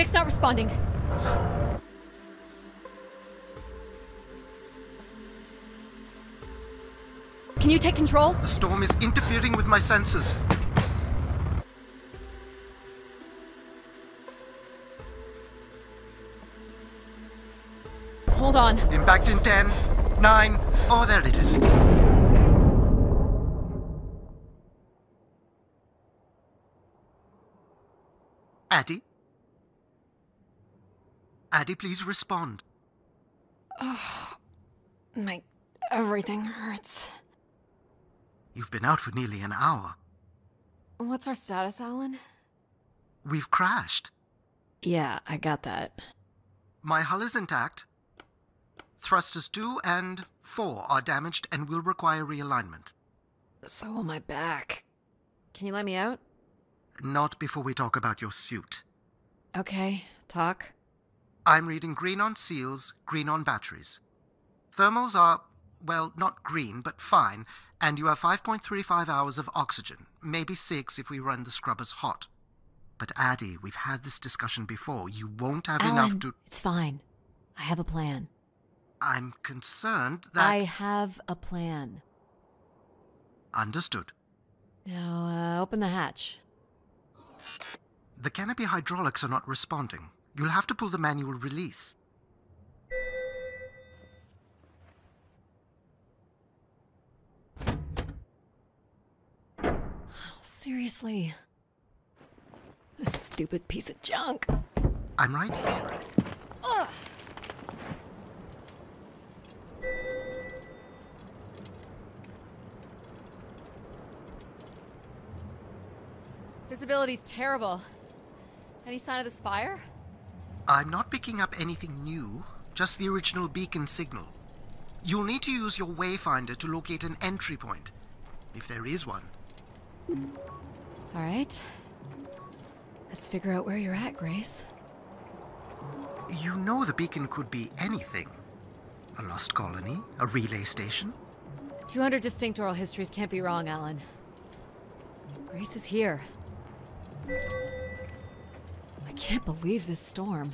Stick's not responding. Can you take control? The storm is interfering with my senses. Hold on. Impact in 10, 9, oh, there it is. Addy? Addy, please respond. Oh, My everything hurts. You've been out for nearly an hour. What's our status, Alan? We've crashed. Yeah, I got that. My hull is intact. Thrusters 2 and 4 are damaged and will require realignment. So will my back. Can you let me out? Not before we talk about your suit. Okay, talk. I'm reading green on seals, green on batteries. Thermals are, well, not green, but fine, and you have 5.35 hours of oxygen, maybe 6 if we run the scrubbers hot. But Addy, we've had this discussion before. You won't have Alan, enough to. it's fine. I have a plan. I'm concerned that. I have a plan. Understood. Now, uh, open the hatch. The canopy hydraulics are not responding. You'll have to pull the manual release. Seriously. A stupid piece of junk. I'm right here. Ugh. Visibility's terrible. Any sign of the spire? I'm not picking up anything new, just the original beacon signal. You'll need to use your wayfinder to locate an entry point, if there is one. All right. Let's figure out where you're at, Grace. You know the beacon could be anything a lost colony, a relay station. 200 distinct oral histories can't be wrong, Alan. Grace is here. I can't believe this storm.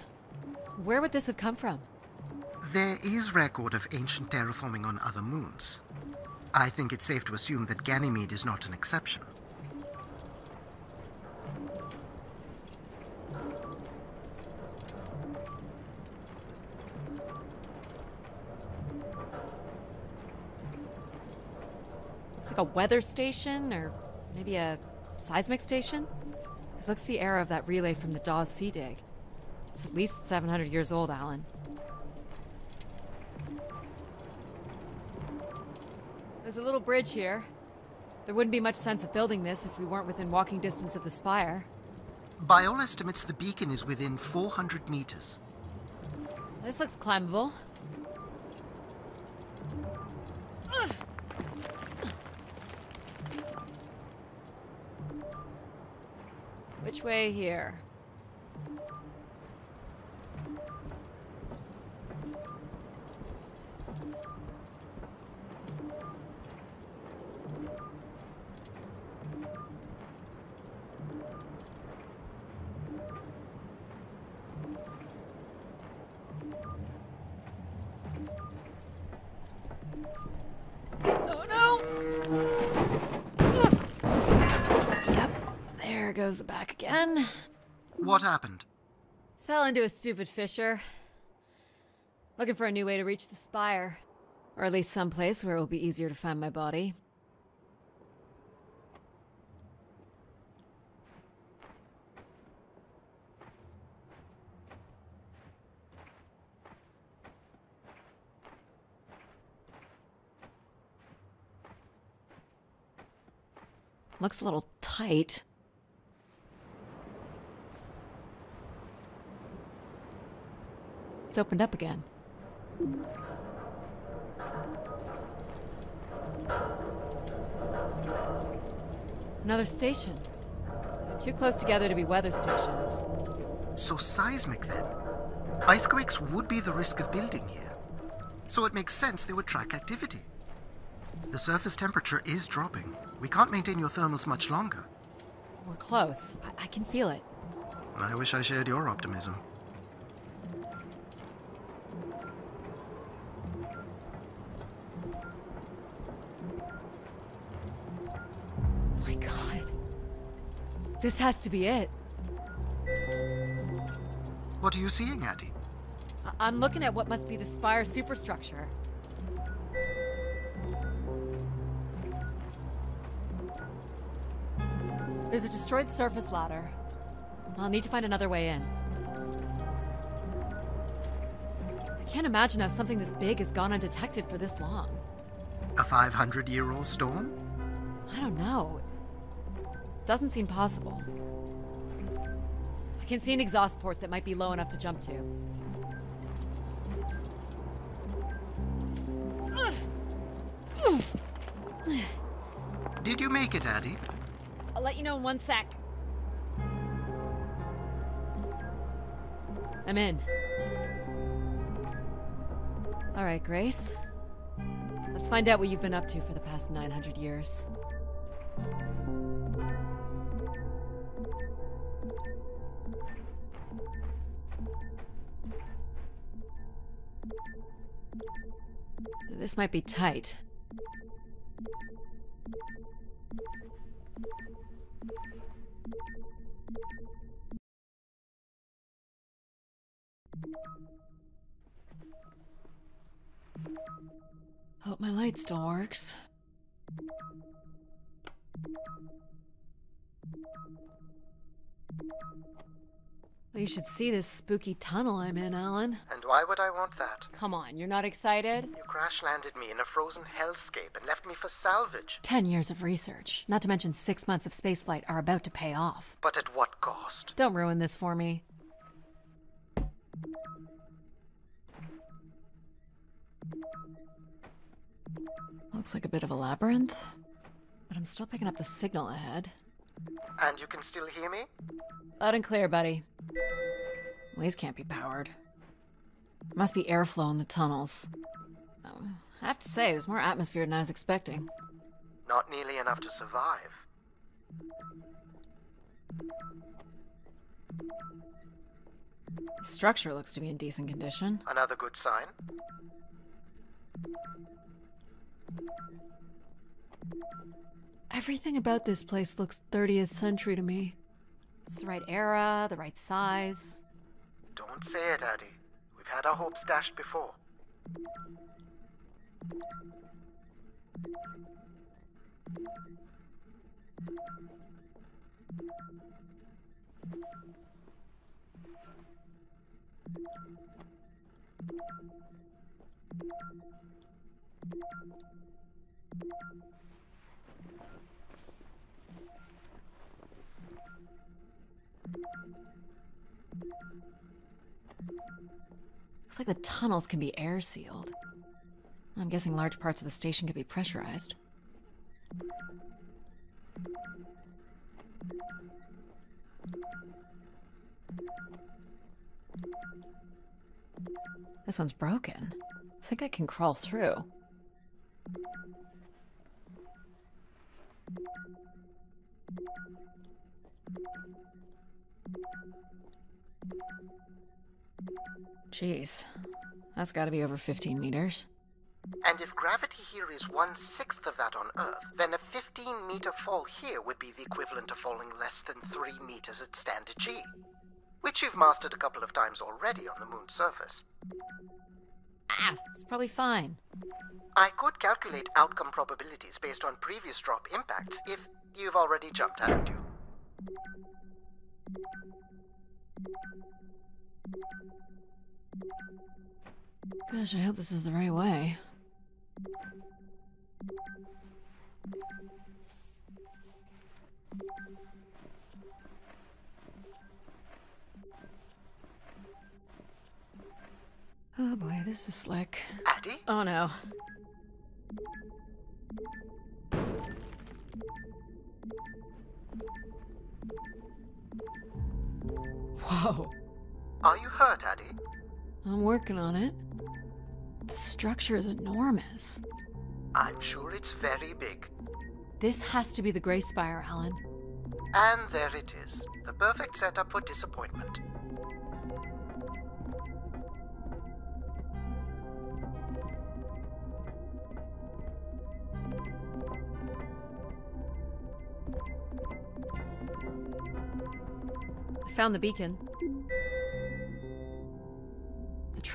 Where would this have come from? There is record of ancient terraforming on other moons. I think it's safe to assume that Ganymede is not an exception. Looks like a weather station, or maybe a seismic station? Looks the era of that relay from the Dawes Sea Dig. It's at least 700 years old, Alan. There's a little bridge here. There wouldn't be much sense of building this if we weren't within walking distance of the spire. By all estimates, the beacon is within 400 meters. This looks climbable. Ugh. Which way here? There goes the back again. What happened? Fell into a stupid fissure. Looking for a new way to reach the spire. Or at least someplace where it will be easier to find my body. Looks a little tight. It's opened up again. Another station. They're too close together to be weather stations. So seismic then. Icequakes would be the risk of building here. So it makes sense they would track activity. The surface temperature is dropping. We can't maintain your thermals much longer. We're close. I, I can feel it. I wish I shared your optimism. This has to be it. What are you seeing, Addie? I- I'm looking at what must be the Spire superstructure. There's a destroyed surface ladder. I'll need to find another way in. I can't imagine how something this big has gone undetected for this long. A 500 year old storm? I don't know. Doesn't seem possible. I can see an exhaust port that might be low enough to jump to. Did you make it, Addy? I'll let you know in one sec. I'm in. All right, Grace. Let's find out what you've been up to for the past 900 years. This might be tight. Hope my light still works. Well, you should see this spooky tunnel I'm in, Alan. And why would I want that? Come on, you're not excited? You crash landed me in a frozen hellscape and left me for salvage. Ten years of research, not to mention six months of spaceflight, are about to pay off. But at what cost? Don't ruin this for me. Looks like a bit of a labyrinth, but I'm still picking up the signal ahead. And you can still hear me? Loud and clear, buddy. Well, these can't be powered. Must be airflow in the tunnels. Um, I have to say, there's more atmosphere than I was expecting. Not nearly enough to survive. The structure looks to be in decent condition. Another good sign. Everything about this place looks 30th century to me. It's the right era, the right size. Don't say it, Addie. We've had our hopes dashed before. Looks like the tunnels can be air sealed. I'm guessing large parts of the station can be pressurized. This one's broken. I think I can crawl through. Jeez, that's gotta be over 15 meters. And if gravity here is one sixth of that on Earth, then a 15 meter fall here would be the equivalent of falling less than 3 meters at standard G. Which you've mastered a couple of times already on the moon's surface. Ah, it's probably fine. I could calculate outcome probabilities based on previous drop impacts if you've already jumped, haven't you? Gosh, I hope this is the right way. Oh boy, this is slick. Addy? Oh no. Whoa. Are you hurt, Addie? I'm working on it. The structure is enormous. I'm sure it's very big. This has to be the Grace Spire, Alan. And there it is. The perfect setup for disappointment. I found the beacon.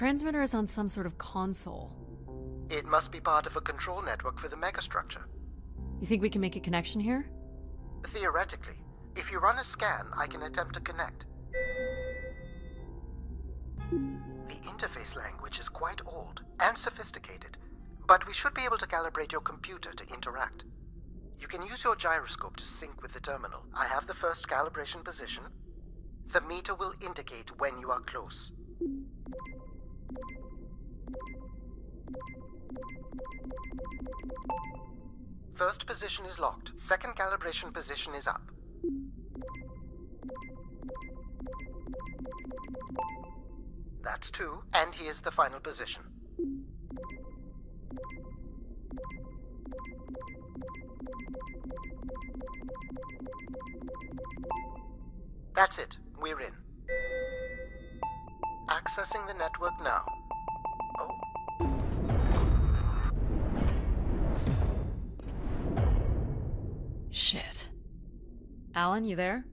The transmitter is on some sort of console. It must be part of a control network for the megastructure. You think we can make a connection here? Theoretically, if you run a scan, I can attempt to connect. The interface language is quite old and sophisticated, but we should be able to calibrate your computer to interact. You can use your gyroscope to sync with the terminal. I have the first calibration position. The meter will indicate when you are close. First position is locked. Second calibration position is up. That's two, and here's the final position. That's it. We're in. Accessing the network now. Oh. Shit. Alan, you there?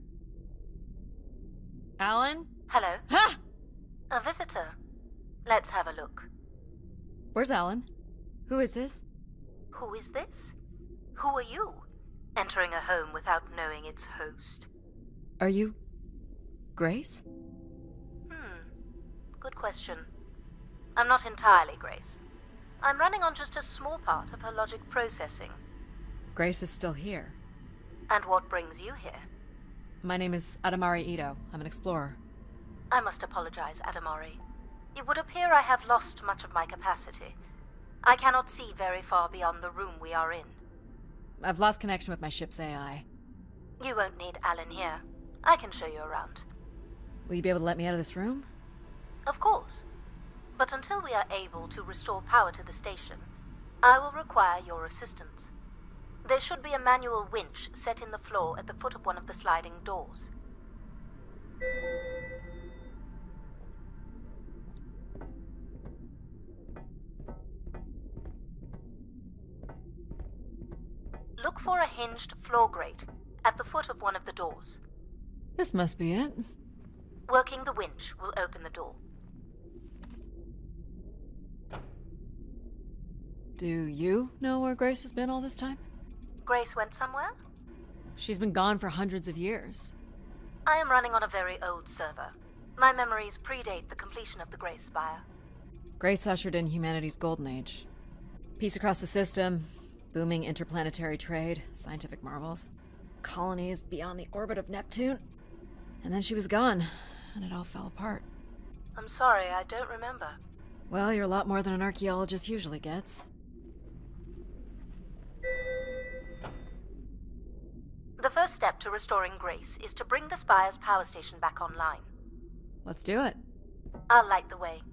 Alan? Hello? Ha! A visitor. Let's have a look. Where's Alan? Who is this? Who is this? Who are you? Entering a home without knowing its host. Are you. Grace? Good question. I'm not entirely Grace. I'm running on just a small part of her logic processing. Grace is still here. And what brings you here? My name is Adamari Ito. I'm an explorer. I must apologize, Adamari. It would appear I have lost much of my capacity. I cannot see very far beyond the room we are in. I've lost connection with my ship's AI. You won't need Alan here. I can show you around. Will you be able to let me out of this room? Of course. But until we are able to restore power to the station, I will require your assistance. There should be a manual winch set in the floor at the foot of one of the sliding doors. Look for a hinged floor grate at the foot of one of the doors. This must be it. Working the winch will open the door. Do you know where Grace has been all this time? Grace went somewhere? She's been gone for hundreds of years. I am running on a very old server. My memories predate the completion of the Grace Spire. Grace ushered in humanity's golden age. Peace across the system, booming interplanetary trade, scientific marvels, colonies beyond the orbit of Neptune. And then she was gone, and it all fell apart. I'm sorry, I don't remember. Well, you're a lot more than an archaeologist usually gets. The first step to restoring Grace is to bring the Spire's power station back online. Let's do it. I'll light the way.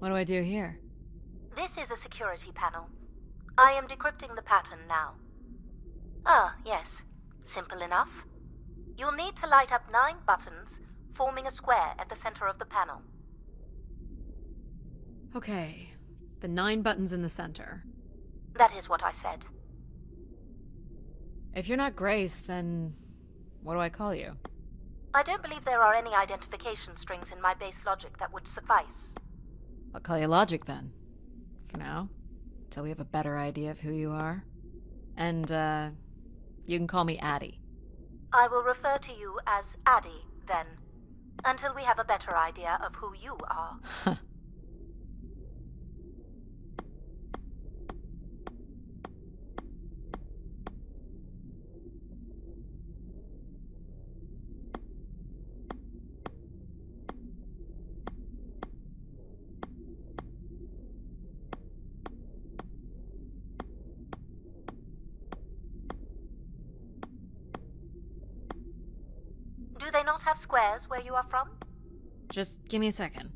What do I do here? This is a security panel. I am decrypting the pattern now. Ah, yes. Simple enough. You'll need to light up nine buttons, forming a square at the center of the panel. Okay, the nine buttons in the center. That is what I said. If you're not Grace, then what do I call you? I don't believe there are any identification strings in my base logic that would suffice. I'll call you Logic then. For now. Till we have a better idea of who you are. And, uh, you can call me Addie. I will refer to you as Addie, then, until we have a better idea of who you are. have squares where you are from? Just give me a second.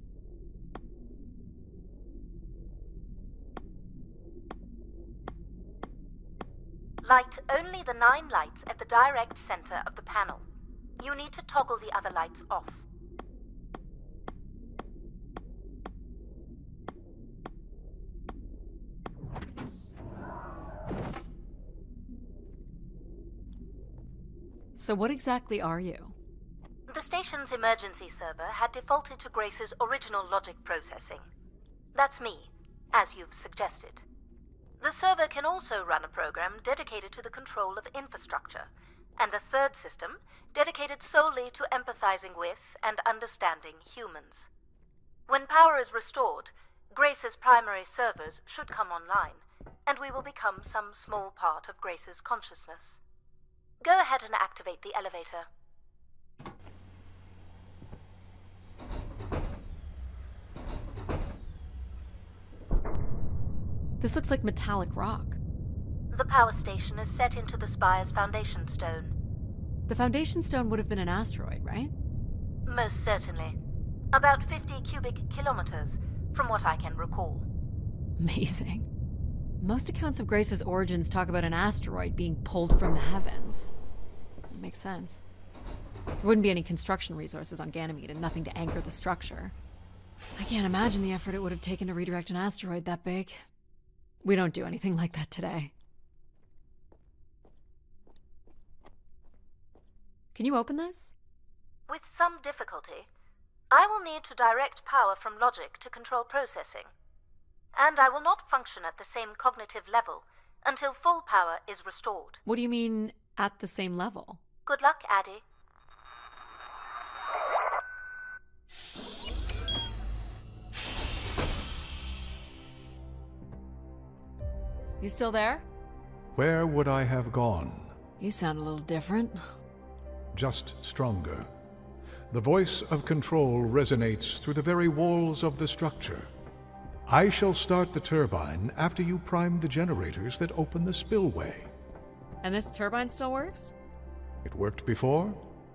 Light only the nine lights at the direct center of the panel. You need to toggle the other lights off. So, what exactly are you? Station's emergency server had defaulted to Grace's original logic processing. That's me, as you've suggested. The server can also run a program dedicated to the control of infrastructure, and a third system dedicated solely to empathizing with and understanding humans. When power is restored, Grace's primary servers should come online, and we will become some small part of Grace's consciousness. Go ahead and activate the elevator. This looks like metallic rock. The power station is set into the spire's foundation stone. The foundation stone would have been an asteroid, right? Most certainly. About 50 cubic kilometers, from what I can recall. Amazing. Most accounts of Grace's origins talk about an asteroid being pulled from the heavens. It makes sense. There wouldn't be any construction resources on Ganymede and nothing to anchor the structure. I can't imagine the effort it would have taken to redirect an asteroid that big. We don't do anything like that today. Can you open this? With some difficulty. I will need to direct power from logic to control processing. And I will not function at the same cognitive level until full power is restored. What do you mean, at the same level? Good luck, Addy. You still there? Where would I have gone? You sound a little different. Just stronger. The voice of control resonates through the very walls of the structure. I shall start the turbine after you prime the generators that open the spillway. And this turbine still works? It worked before,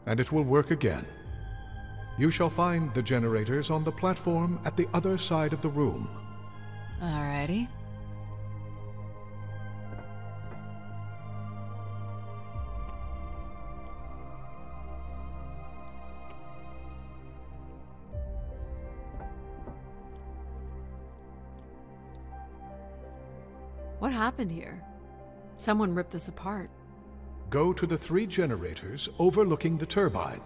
and it will work again. You shall find the generators on the platform at the other side of the room. Alrighty. Happened here? Someone ripped this apart. Go to the three generators overlooking the turbine.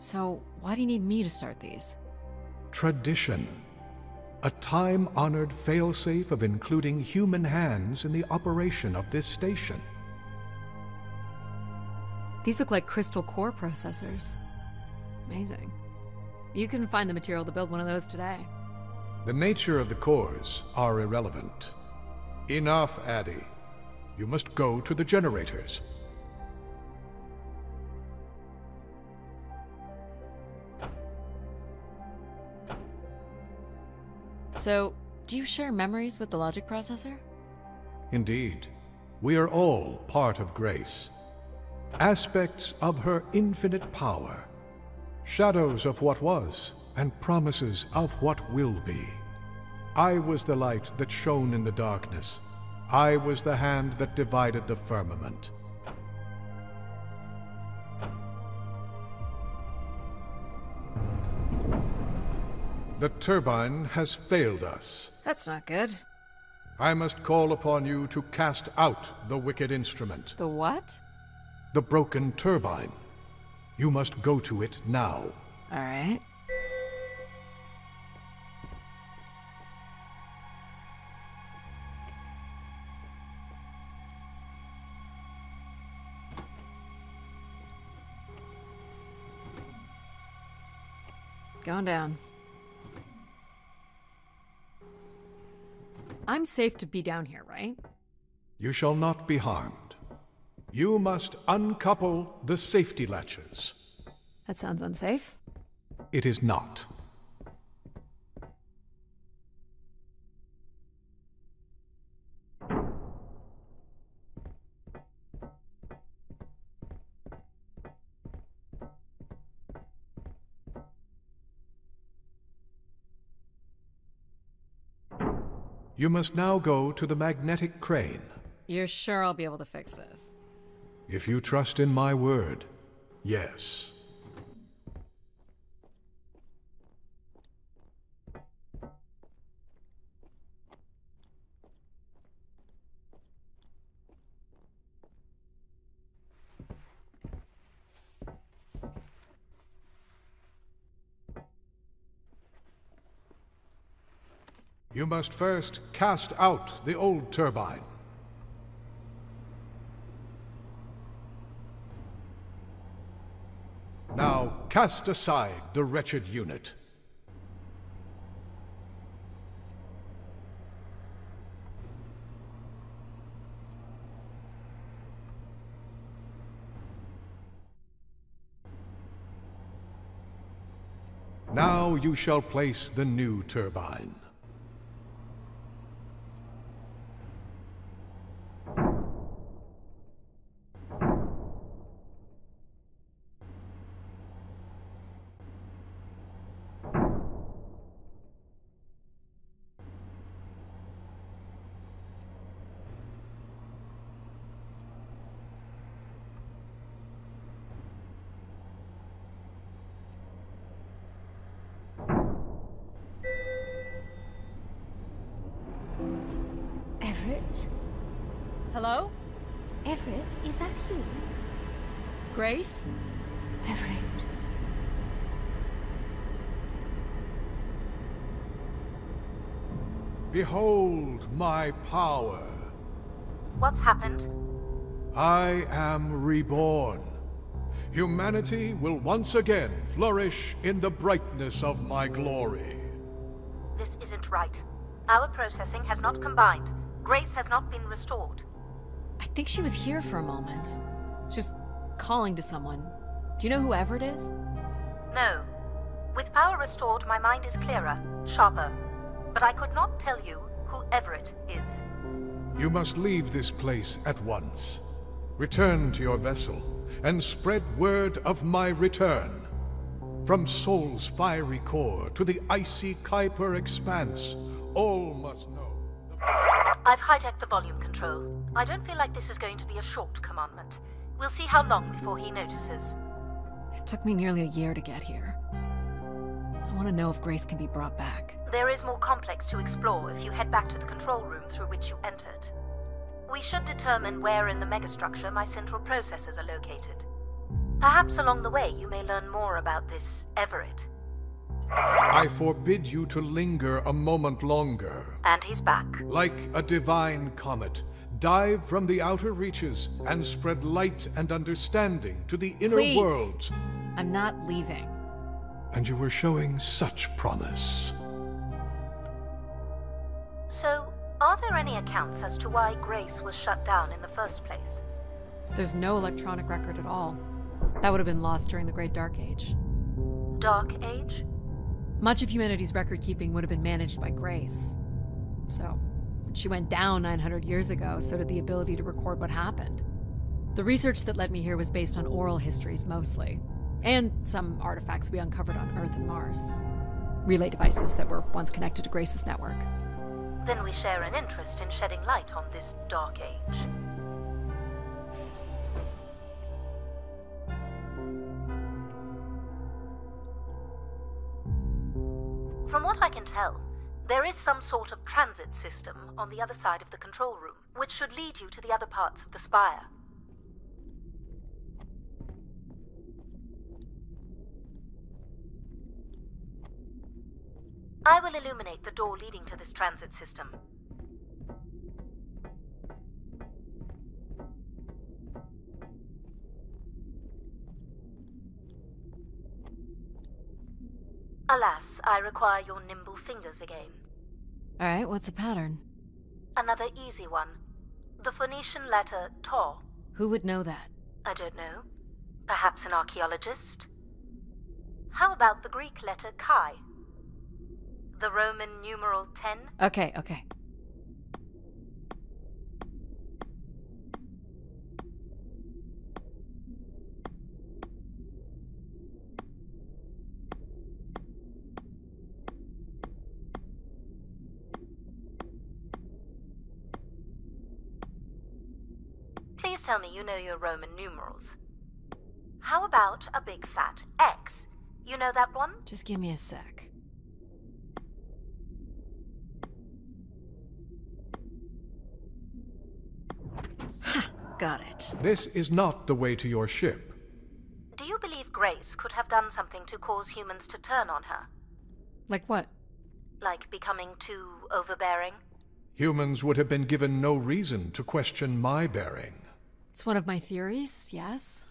So, why do you need me to start these? Tradition. A time honored failsafe of including human hands in the operation of this station. These look like crystal core processors. Amazing. You can find the material to build one of those today. The nature of the cores are irrelevant. Enough, Addy. You must go to the generators. So, do you share memories with the logic processor? Indeed. We are all part of Grace. Aspects of her infinite power. Shadows of what was, and promises of what will be. I was the light that shone in the darkness. I was the hand that divided the firmament. The turbine has failed us. That's not good. I must call upon you to cast out the wicked instrument, The what? the broken turbine. You must go to it now. Alright. Going down. I'm safe to be down here, right? You shall not be harmed. You must uncouple the safety latches. That sounds unsafe. It is not. You must now go to the magnetic crane. You're sure I'll be able to fix this? If you trust in my word, yes. Must first cast out the old turbine. Now cast aside the wretched unit. Now you shall place the new turbine. Everett? Hello? Everett, is that you? Grace? Everett. Behold my power. What's happened? I am reborn. Humanity will once again flourish in the brightness of my glory. This isn't right. Our processing has not combined. Grace has not been restored. I think she was here for a moment. She was calling to someone. Do you know whoever it is? No. With power restored, my mind is clearer, sharper. But I could not tell you whoever it is. You must leave this place at once. Return to your vessel, and spread word of my return. From Sol's fiery core to the icy Kuiper expanse, all must know. I've hijacked the volume control. I don't feel like this is going to be a short commandment. We'll see how long before he notices. It took me nearly a year to get here. I want to know if Grace can be brought back. There is more complex to explore if you head back to the control room through which you entered. We should determine where in the megastructure my central processors are located. Perhaps along the way you may learn more about this Everett. I forbid you to linger a moment longer. And he's back. Like a divine comet, dive from the outer reaches and spread light and understanding to the inner Please. worlds. I'm not leaving. And you were showing such promise. So, are there any accounts as to why Grace was shut down in the first place? There's no electronic record at all. That would have been lost during the Great Dark Age. Dark Age? Much of humanity's record keeping would have been managed by Grace. So, when she went down 900 years ago, so did the ability to record what happened. The research that led me here was based on oral histories mostly, and some artifacts we uncovered on Earth and Mars. Relay devices that were once connected to Grace's network. Then we share an interest in shedding light on this Dark Age. Tell, there is some sort of transit system on the other side of the control room, which should lead you to the other parts of the spire. I will illuminate the door leading to this transit system. Alas, I require your nimble fingers again. Alright, what's the pattern? Another easy one. The Phoenician letter Tau. Who would know that? I don't know. Perhaps an archaeologist? How about the Greek letter Chi? The Roman numeral 10? Okay, okay. Please tell me you know your Roman numerals. How about a big fat X? You know that one? Just give me a sec. Ha! Got it. This is not the way to your ship. Do you believe Grace could have done something to cause humans to turn on her? Like what? Like becoming too overbearing? Humans would have been given no reason to question my bearing. It's one of my theories, yes.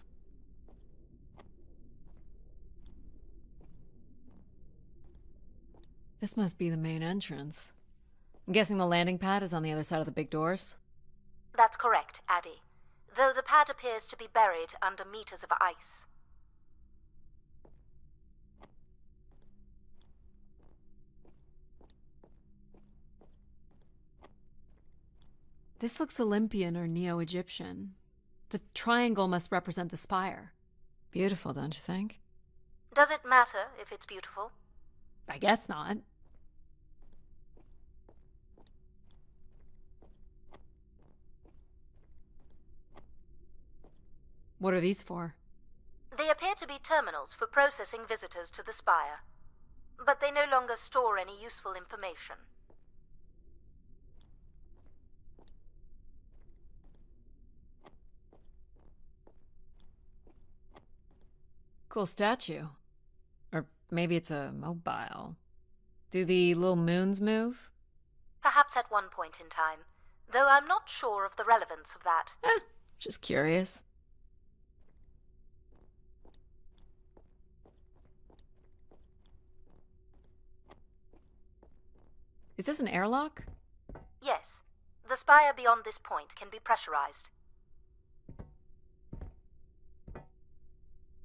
This must be the main entrance. I'm guessing the landing pad is on the other side of the big doors. That's correct, Addy. Though the pad appears to be buried under meters of ice. This looks Olympian or Neo Egyptian. The triangle must represent the spire. Beautiful, don't you think? Does it matter if it's beautiful? I guess not. What are these for? They appear to be terminals for processing visitors to the spire. But they no longer store any useful information. Cool statue. Or maybe it's a mobile. Do the little moons move? Perhaps at one point in time, though I'm not sure of the relevance of that. Eh, just curious. Is this an airlock? Yes, the spire beyond this point can be pressurized.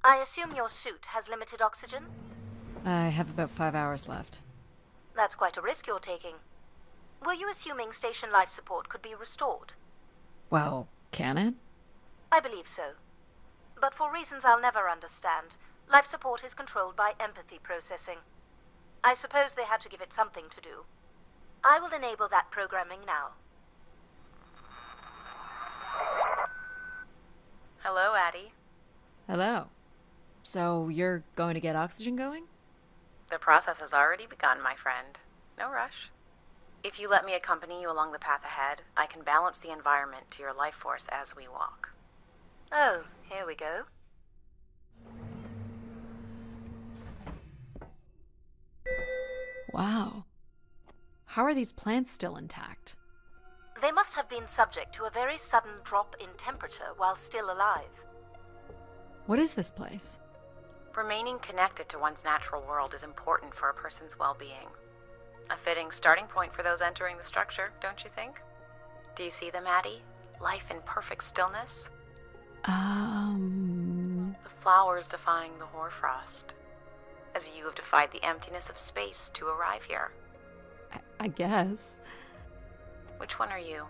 I assume your suit has limited oxygen? I have about five hours left. That's quite a risk you're taking. Were you assuming station life support could be restored? Well, can it? I believe so. But for reasons I'll never understand, life support is controlled by empathy processing. I suppose they had to give it something to do. I will enable that programming now. Hello, Addie. Hello. So you're going to get oxygen going? The process has already begun, my friend. No rush. If you let me accompany you along the path ahead, I can balance the environment to your life force as we walk. Oh, here we go. Wow. How are these plants still intact? They must have been subject to a very sudden drop in temperature while still alive. What is this place? Remaining connected to one's natural world is important for a person's well being. A fitting starting point for those entering the structure, don't you think? Do you see them, Addie? Life in perfect stillness? Um. The flowers defying the hoarfrost, as you have defied the emptiness of space to arrive here. I, I guess. Which one are you?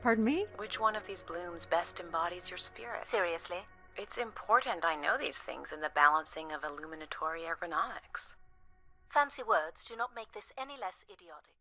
Pardon me? Which one of these blooms best embodies your spirit? Seriously? It's important I know these things in the balancing of illuminatory ergonomics. Fancy words do not make this any less idiotic.